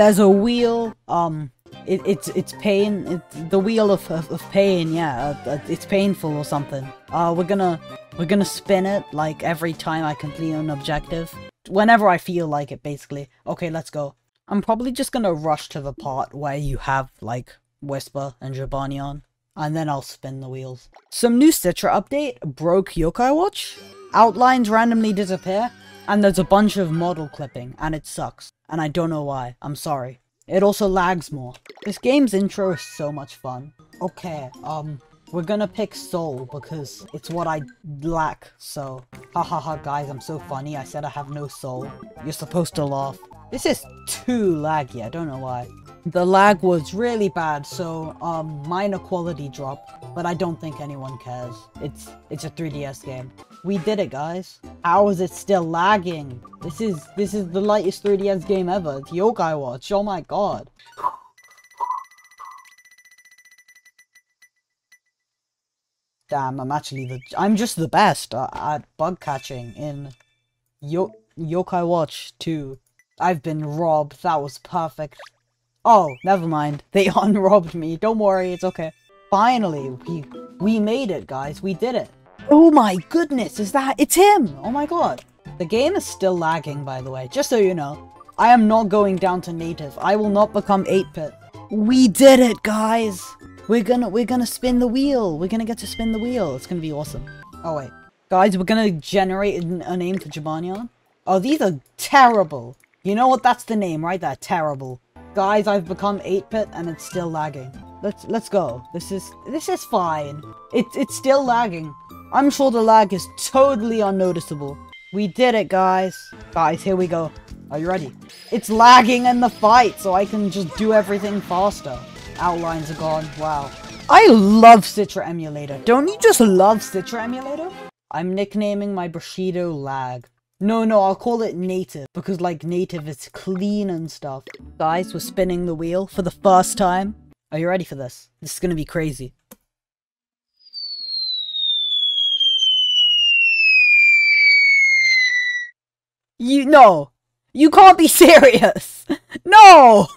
There's a wheel, um, it, it's it's pain, it's the wheel of, of, of pain, yeah, uh, uh, it's painful or something. Uh, we're gonna, we're gonna spin it, like, every time I complete an objective. Whenever I feel like it, basically. Okay, let's go. I'm probably just gonna rush to the part where you have, like, Whisper and Jibanyan, and then I'll spin the wheels. Some new Citra update broke Yokai Watch. Outlines randomly disappear, and there's a bunch of model clipping, and it sucks. And I don't know why. I'm sorry. It also lags more. This game's intro is so much fun. Okay, um, we're gonna pick Soul because it's what I lack, so... Hahaha ha, ha, guys, I'm so funny, I said I have no soul. You're supposed to laugh. This is too laggy, I don't know why. The lag was really bad, so, um, minor quality drop, but I don't think anyone cares. It's, it's a 3DS game. We did it, guys. How is it still lagging? This is, this is the lightest 3DS game ever. It's Yokai Watch, oh my god. Damn, I'm actually the- I'm just the best uh, at bug catching in Yo Yokai Watch 2. I've been robbed, that was perfect. Oh, never mind. They unrobbed me. Don't worry, it's okay. Finally, we we made it, guys. We did it. Oh my goodness, is that- it's him! Oh my god. The game is still lagging, by the way, just so you know. I am not going down to native. I will not become 8-bit. We did it, guys! We're gonna- we're gonna spin the wheel! We're gonna get to spin the wheel. It's gonna be awesome. Oh, wait. Guys, we're gonna generate a name for Jibanyan. Oh, these are terrible. You know what? That's the name right there. Terrible. Guys, I've become 8-bit and it's still lagging. Let's let's go. This is this is fine. It's it's still lagging. I'm sure the lag is totally unnoticeable. We did it, guys. Guys, here we go. Are you ready? It's lagging in the fight, so I can just do everything faster. Outlines are gone. Wow. I love Citra Emulator. Don't you just love Citra Emulator? I'm nicknaming my Bushido lag. No, no, I'll call it native, because like native is clean and stuff. Guys, we're spinning the wheel for the first time. Are you ready for this? This is gonna be crazy. You, no! You can't be serious! No!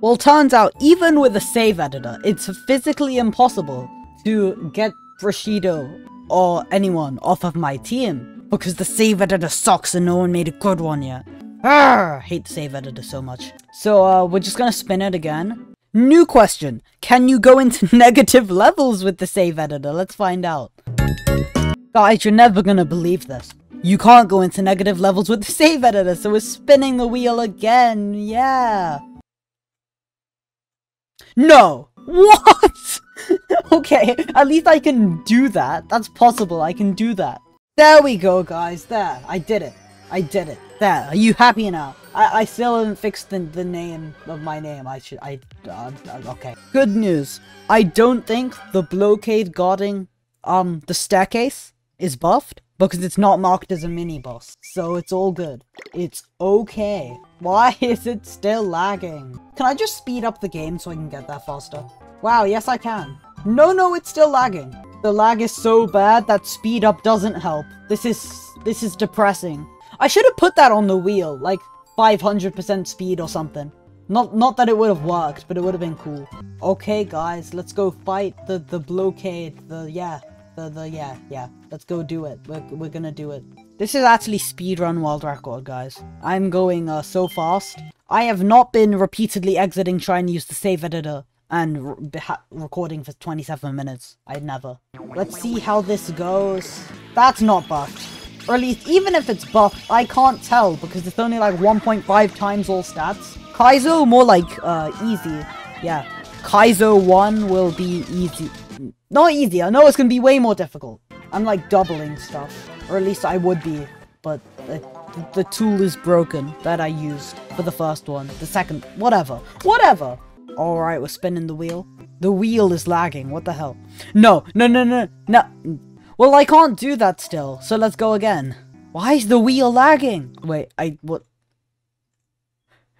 Well, turns out, even with a save editor, it's physically impossible to get Bushido or anyone off of my team because the save editor sucks and no one made a good one yet. Arrgh, hate the save editor so much. So, uh, we're just gonna spin it again. New question. Can you go into negative levels with the save editor? Let's find out. Guys, you're never gonna believe this. You can't go into negative levels with the save editor, so we're spinning the wheel again. Yeah. No! What? okay, at least I can do that. That's possible, I can do that. There we go, guys. There. I did it. I did it. There. Are you happy now? I, I still haven't fixed the, the name of my name. I should... I... Uh, okay. Good news. I don't think the blockade guarding, um, the staircase is buffed because it's not marked as a mini-boss. So it's all good. It's okay. Why is it still lagging? Can I just speed up the game so I can get there faster? Wow, yes I can. No, no, it's still lagging. The lag is so bad that speed up doesn't help. This is this is depressing. I should have put that on the wheel, like 500% speed or something. Not not that it would have worked, but it would have been cool. Okay, guys, let's go fight the the blockade. The yeah, the the yeah yeah. Let's go do it. We're we're gonna do it. This is actually speedrun world record, guys. I'm going uh, so fast. I have not been repeatedly exiting trying to use the save editor and re recording for 27 minutes. I'd never. Let's see how this goes. That's not buffed. Or at least, even if it's buffed, I can't tell because it's only like 1.5 times all stats. Kaizo, more like, uh, easy. Yeah. Kaizo 1 will be easy. Not easier. No, it's gonna be way more difficult. I'm like doubling stuff. Or at least I would be. But the, the tool is broken that I used for the first one. The second, whatever. Whatever. Alright, we're spinning the wheel. The wheel is lagging, what the hell? No, no, no, no, no. Well, I can't do that still, so let's go again. Why is the wheel lagging? Wait, I, what?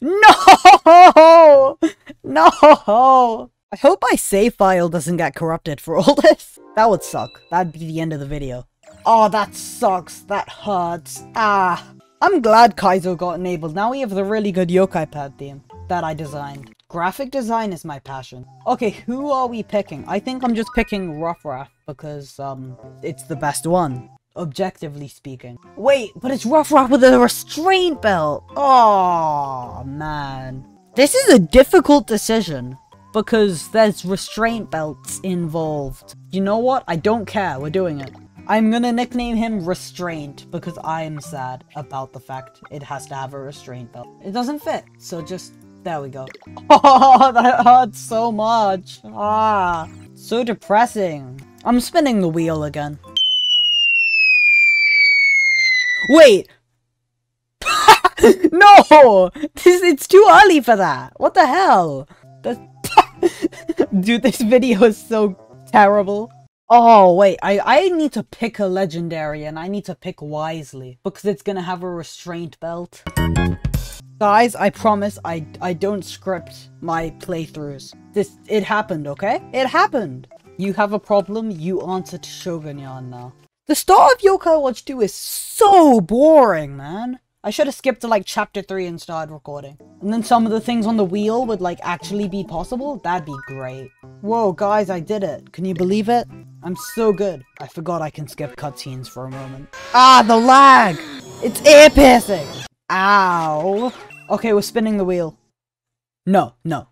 No! No! I hope my save file doesn't get corrupted for all this. That would suck. That'd be the end of the video. Oh, that sucks. That hurts. Ah. I'm glad Kaizo got enabled. Now we have the really good yokai pad theme that I designed. Graphic design is my passion. Okay, who are we picking? I think I'm just picking Roughraff because, um, it's the best one. Objectively speaking. Wait, but it's Roughraff with a restraint belt! Oh man. This is a difficult decision because there's restraint belts involved. You know what? I don't care. We're doing it. I'm gonna nickname him Restraint because I'm sad about the fact it has to have a restraint belt. It doesn't fit, so just, there we go. Oh, that hurts so much. Ah, so depressing. I'm spinning the wheel again. Wait! no! This, it's too early for that. What the hell? Dude, this video is so terrible. Oh, wait, I, I need to pick a legendary and I need to pick wisely because it's gonna have a restraint belt. Guys, I promise I, I don't script my playthroughs. This, it happened, okay? It happened! You have a problem, you answer to Shogunyan now. The start of Yokai Watch 2 is so boring, man. I should have skipped to like chapter 3 and started recording. And then some of the things on the wheel would like actually be possible. That'd be great. Whoa, guys, I did it. Can you believe it? I'm so good. I forgot I can skip cutscenes for a moment. Ah, the lag! It's ear piercing! Ow. Okay, we're spinning the wheel. No, no.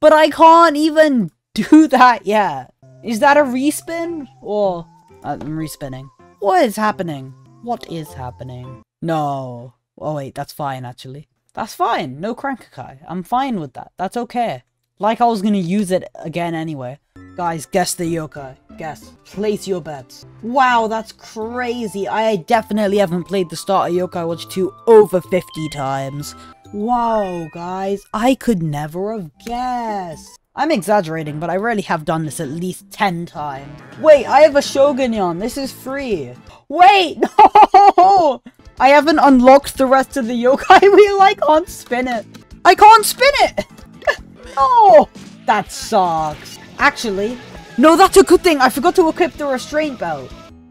But I can't even do that yet. Is that a respin? Or... I'm respinning. What is happening? What is happening? No. Oh wait, that's fine actually. That's fine. No Crank-a-kai. I'm fine with that. That's okay. Like I was gonna use it again anyway. Guys, guess the yokai. Guess. Place your bets. Wow, that's crazy. I definitely haven't played the start of Yokai Watch 2 over 50 times. Wow, guys. I could never have guessed. I'm exaggerating, but I really have done this at least 10 times. Wait, I have a Shogunyan. This is free. Wait, no! I haven't unlocked the rest of the yokai wheel. I can't spin it. I can't spin it! no! That sucks. Actually, no, that's a good thing. I forgot to equip the restraint belt.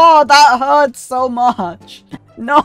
Oh, that hurts so much. No,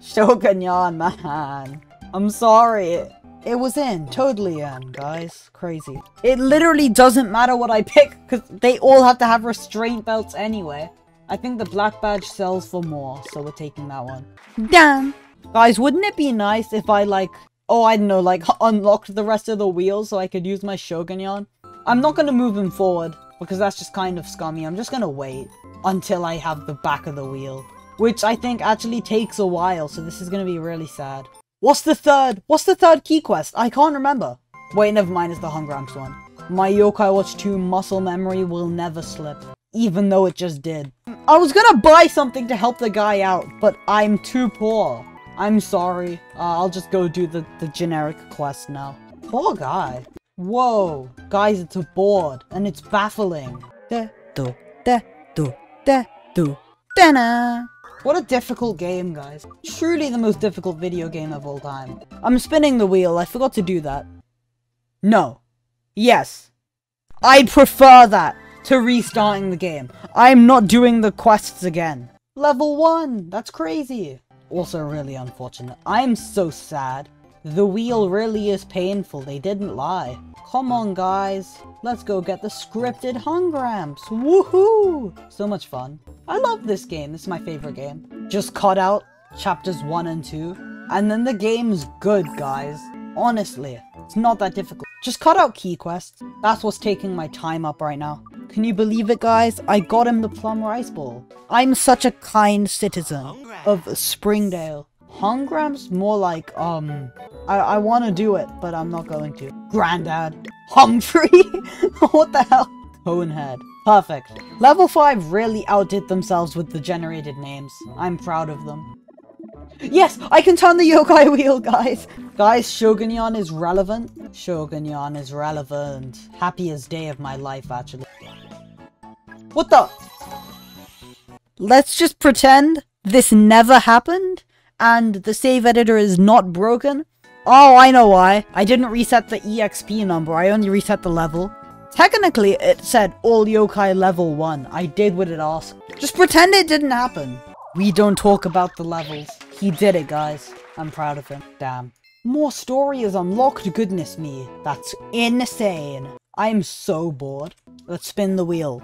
Shogunyan, man. I'm sorry. It was in, totally in, guys. Crazy. It literally doesn't matter what I pick, because they all have to have restraint belts anyway. I think the black badge sells for more, so we're taking that one. Damn! Guys, wouldn't it be nice if I, like, oh, I don't know, like, unlocked the rest of the wheels so I could use my Shogunyan. I'm not gonna move him forward, because that's just kind of scummy. I'm just gonna wait until I have the back of the wheel. Which I think actually takes a while, so this is gonna be really sad. What's the third? What's the third key quest? I can't remember. Wait, never mind, it's the Hungramps one. My Yokai Watch 2 muscle memory will never slip, even though it just did. I was gonna buy something to help the guy out, but I'm too poor. I'm sorry. Uh, I'll just go do the, the generic quest now. Poor guy. Whoa. Guys, it's a board, and it's baffling. Do, do, do, What a difficult game, guys. Truly the most difficult video game of all time. I'm spinning the wheel. I forgot to do that. No. Yes. I'd prefer that to restarting the game. I'm not doing the quests again. Level 1. That's crazy. Also really unfortunate. I'm so sad. The wheel really is painful, they didn't lie. Come on guys, let's go get the scripted Hungramps. Woohoo! So much fun. I love this game, this is my favorite game. Just cut out chapters 1 and 2, and then the game's good guys. Honestly, it's not that difficult. Just cut out key quests. That's what's taking my time up right now. Can you believe it, guys? I got him the plum rice ball. I'm such a kind citizen of Springdale. Hungramps? More like, um, I, I want to do it, but I'm not going to. Granddad. Humphrey? what the hell? Conehead. Perfect. Level 5 really outdid themselves with the generated names. I'm proud of them. Yes, I can turn the yokai wheel, guys. Guys, Shogunyan is relevant. Shogunyan is relevant. Happiest day of my life, actually. What the? Let's just pretend this never happened and the save editor is not broken. Oh, I know why. I didn't reset the EXP number, I only reset the level. Technically, it said all yokai level 1. I did what it asked. Just pretend it didn't happen. We don't talk about the levels. He did it, guys. I'm proud of him. Damn. More story is unlocked, goodness me. That's insane. I'm so bored. Let's spin the wheel.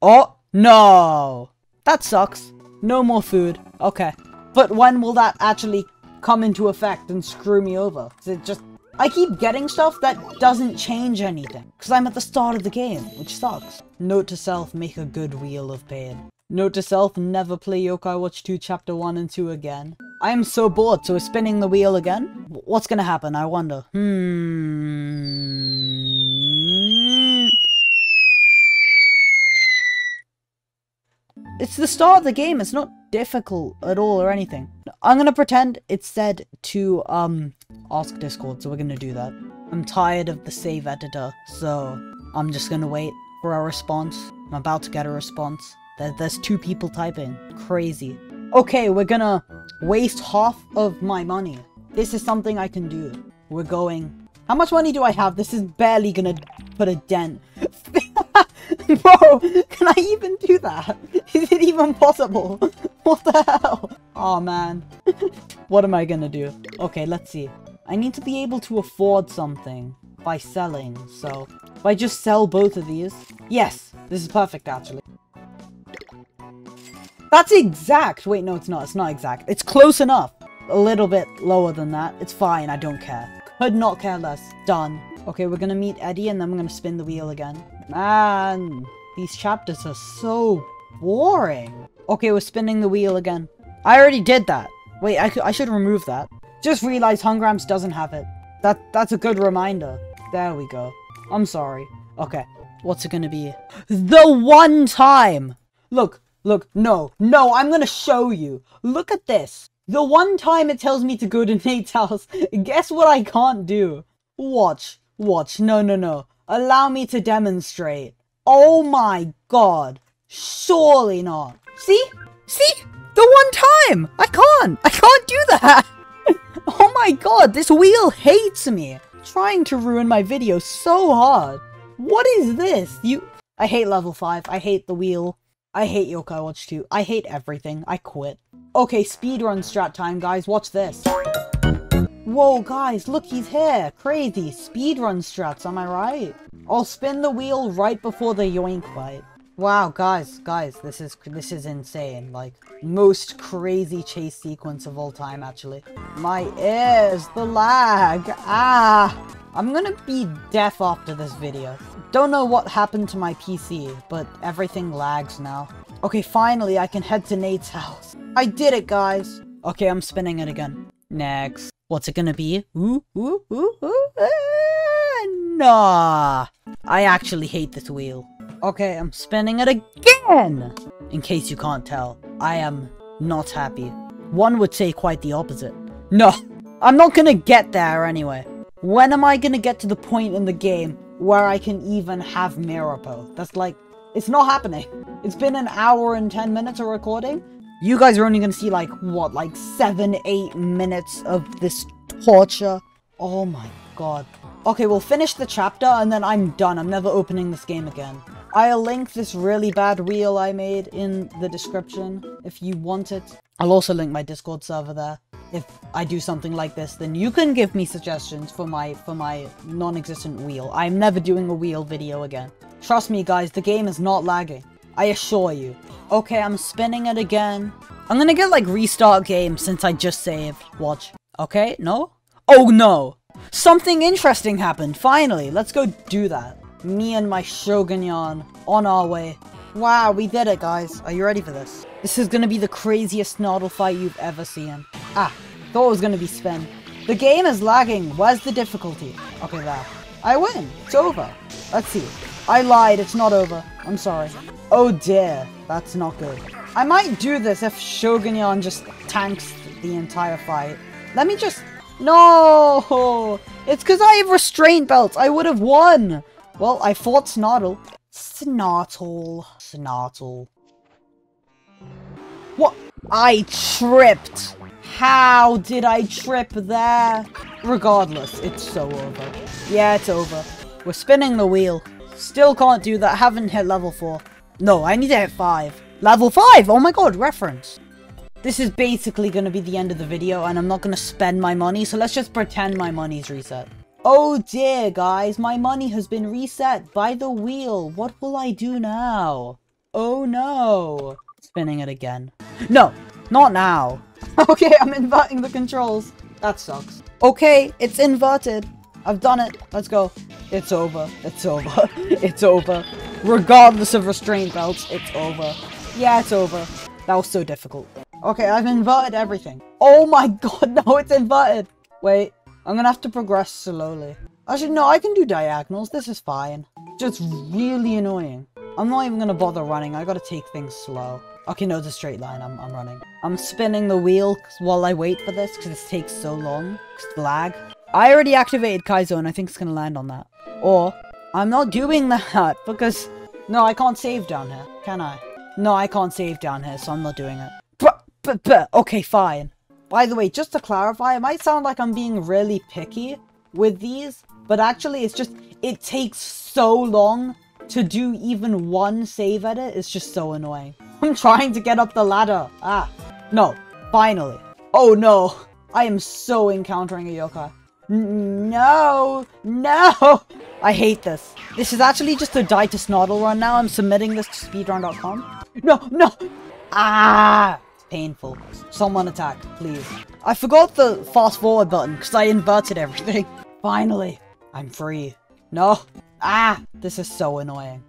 Oh, no. That sucks. No more food. Okay. But when will that actually come into effect and screw me over? Is it just... I keep getting stuff that doesn't change anything. Because I'm at the start of the game, which sucks. Note to self, make a good wheel of pain. Note to self, never play Yokai Watch 2 Chapter 1 and 2 again. I am so bored, so we're spinning the wheel again? What's gonna happen, I wonder? Hmm... It's the start of the game, it's not difficult at all or anything. I'm gonna pretend it said to, um, ask Discord, so we're gonna do that. I'm tired of the save editor, so I'm just gonna wait for a response. I'm about to get a response. There, there's two people typing. Crazy. Okay, we're gonna waste half of my money. This is something I can do. We're going... How much money do I have? This is barely gonna put a dent. Bro, can I even do that? Is it even possible? What the hell? Oh man. what am I gonna do? Okay, let's see. I need to be able to afford something by selling, so... If I just sell both of these... Yes! This is perfect, actually. That's exact! Wait, no, it's not. It's not exact. It's close enough. A little bit lower than that. It's fine. I don't care. Could not care less. Done. Okay, we're gonna meet Eddie and then we're gonna spin the wheel again. Man, these chapters are so boring. Okay, we're spinning the wheel again. I already did that. Wait, I, I should remove that. Just realized Hungramps doesn't have it. That That's a good reminder. There we go. I'm sorry. Okay, what's it gonna be? The one time! Look, look, no, no, I'm gonna show you. Look at this. The one time it tells me to go to Nate's house, guess what I can't do? Watch, watch, no, no, no. Allow me to demonstrate. Oh my god. Surely not. See? See? The one time! I can't! I can't do that! oh my god, this wheel hates me! Trying to ruin my video so hard. What is this? You- I hate level 5. I hate the wheel. I hate Yokai Watch 2. I hate everything. I quit. Okay, speedrun strat time, guys. Watch this. Whoa, guys, look, he's here. Crazy. Speedrun strats, am I right? I'll spin the wheel right before the yoink bite. Wow, guys, guys, this is this is insane. Like, most crazy chase sequence of all time, actually. My ears, the lag, ah! I'm gonna be deaf after this video. Don't know what happened to my PC, but everything lags now. Okay, finally, I can head to Nate's house. I did it, guys! Okay, I'm spinning it again. Next. What's it gonna be? Ooh, ooh, ooh, ooh, ah, nah. I actually hate this wheel. Okay, I'm spinning it again! In case you can't tell, I am not happy. One would say quite the opposite. No, I'm not gonna get there anyway. When am I gonna get to the point in the game where I can even have Mirapo? That's like, it's not happening. It's been an hour and 10 minutes of recording, you guys are only gonna see like, what, like 7, 8 minutes of this torture? Oh my god. Okay, we'll finish the chapter and then I'm done. I'm never opening this game again. I'll link this really bad wheel I made in the description if you want it. I'll also link my Discord server there. If I do something like this, then you can give me suggestions for my for my non-existent wheel. I'm never doing a wheel video again. Trust me guys, the game is not lagging. I assure you. Okay, I'm spinning it again. I'm gonna get like restart game since I just saved. Watch. Okay, no? Oh no! Something interesting happened, finally! Let's go do that. Me and my Shogunyan on our way. Wow, we did it, guys. Are you ready for this? This is gonna be the craziest Snartle fight you've ever seen. Ah, thought it was gonna be spin. The game is lagging. Where's the difficulty? Okay, there. I win. It's over. Let's see. I lied. It's not over. I'm sorry. Oh dear, that's not good. I might do this if Shogunyan just tanks the entire fight. Let me just... No! It's because I have restraint belts. I would have won. Well, I fought Snartle. Snartle. Snartle. What? I tripped. How did I trip there? Regardless, it's so over. Yeah, it's over. We're spinning the wheel. Still can't do that. Haven't hit level 4. No, I need to hit 5. Level 5! Oh my god, reference. This is basically going to be the end of the video, and I'm not going to spend my money, so let's just pretend my money's reset. Oh dear, guys, my money has been reset by the wheel. What will I do now? Oh no. Spinning it again. No, not now. okay, I'm inverting the controls. That sucks. Okay, it's inverted. I've done it. Let's go. It's over. It's over. it's over. Regardless of restraint belts, it's over. Yeah, it's over. That was so difficult. Okay, I've inverted everything. Oh my god, no, it's inverted. Wait, I'm gonna have to progress slowly. Actually, no, I can do diagonals. This is fine. Just really annoying. I'm not even gonna bother running. I gotta take things slow. Okay, no, it's a straight line. I'm, I'm running. I'm spinning the wheel while I wait for this because this takes so long. Because lag. I already activated Kaizo and I think it's gonna land on that. Or, I'm not doing that because... No, I can't save down here, can I? No, I can't save down here, so I'm not doing it. But, but, okay, fine. By the way, just to clarify, it might sound like I'm being really picky with these, but actually it's just, it takes so long to do even one save edit. It's just so annoying. I'm trying to get up the ladder. Ah, no, finally. Oh no, I am so encountering a yokai. No, no, I hate this. This is actually just a die to Snartle run now. I'm submitting this to speedrun.com. No, no, ah painful. Someone attack, please. I forgot the fast forward button because I inverted everything. Finally, I'm free. No. Ah, this is so annoying.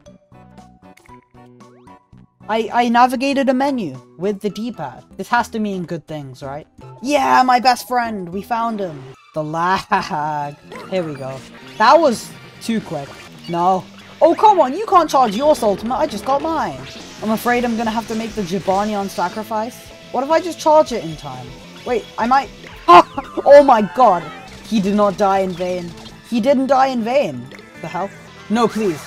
I, I navigated a menu with the D-pad. This has to mean good things, right? Yeah, my best friend. We found him. The lag. Here we go. That was too quick. No. Oh, come on. You can't charge your ultimate. I just got mine. I'm afraid I'm gonna have to make the Jibanyan sacrifice. What if I just charge it in time? Wait, I might... oh my god! He did not die in vain. He didn't die in vain. The hell? No, please.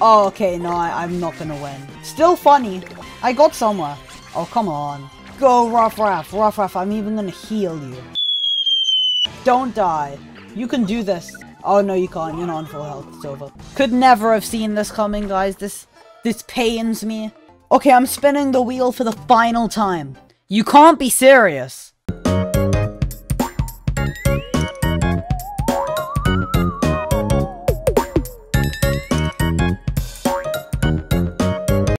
Oh, okay, no, I, am not gonna win. Still funny. I got somewhere. Oh, come on. Go, Roughraff. Rough Raff, I'm even gonna heal you. Don't die. You can do this. Oh, no, you can't. You're not on full health. It's over. Could never have seen this coming, guys. This, this pains me. Okay, I'm spinning the wheel for the final time. You can't be serious.